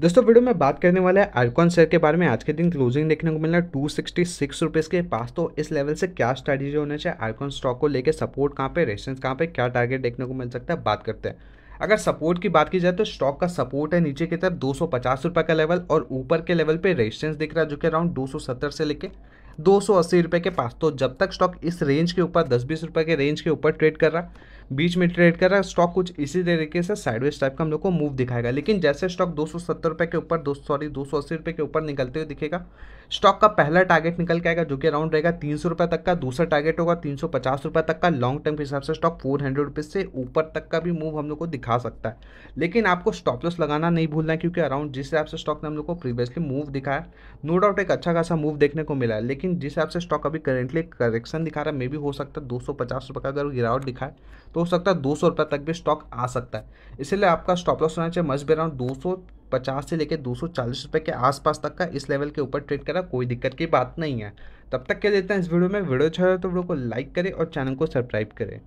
दोस्तों, वीडियो में बात करने वाला है आइकॉन शेयर के बारे में। आज के दिन क्लोजिंग देखने को मिलना टू सिक्सटी सिक्स रुपीज़ के। पास तो इस लेवल से क्या स्ट्रैटेजी होना चाहिए? आइकॉन स्टॉक को लेके सपोर्ट कहाँ पे? रेशंस कहाँ पे? क्या टारगेट देखने को मिल सकता है? बात करते हैं। अगर सपोर्ट की बात की जाए तो स्टॉक का सपोर्ट है नीचे की तरफ़ दो सौ का लेवल और ऊपर के लेवल पे रेजिस्टेंस दिख रहा है जो कि अराउंड दो सौ सत्तर से लेके दो सौ के पास। तो जब तक स्टॉक इस रेंज के ऊपर, दस बीस रुपये के रेंज के ऊपर ट्रेड कर रहा बीच में ट्रेड कर रहा है स्टॉक कुछ इसी तरीके से साइडवेज टाइप का हम लोग को मूव दिखाएगा। लेकिन जैसे स्टॉक दो रुपये के ऊपर, दो सॉरी दो रुपये के ऊपर निकलते हुए दिखेगा स्टॉक का पहला टारगेट निकल के आएगा जो कि अराउंड रहेगा तीन सौ रुपये तक का, दूसरा टारगेट होगा तीन रुपये तक का लॉन्ग टर्म के हिसाब से स्टॉक फोर हंड्रेड से ऊपर तक का भी मूव हम लोग को दिखा सकता है। लेकिन आपको स्टॉप लॉस लगाना नहीं भूलना क्योंकि अराउंड जिस हिसाब से स्टॉक ने हम लोग को प्रीवियसली मूव दिखाया नो डाउट एक अच्छा खासा मूव देखने को मिला है। लेकिन जिस हिसाब से स्टॉक अभी करेंटली करेक्शन दिखा रहा है मे भी हो सकता है दो सौ पचास रुपये का अगर गिरावट दिखाए तो हो सकता है दो सौ रुपये तक भी स्टॉक आ सकता है। इसलिए आपका स्टॉप लॉस होना चाहिए। मस्ट बेराउंड दो सौ पचास से लेकर दो सौ चालीस रुपये के आसपास तक का इस लेवल के ऊपर ट्रेड करना कोई दिक्कत की बात नहीं है। तब तक क्या देते हैं इस वीडियो में। वीडियो अच्छा तो वीडियो को लाइक करें और चैनल को सब्सक्राइब करें।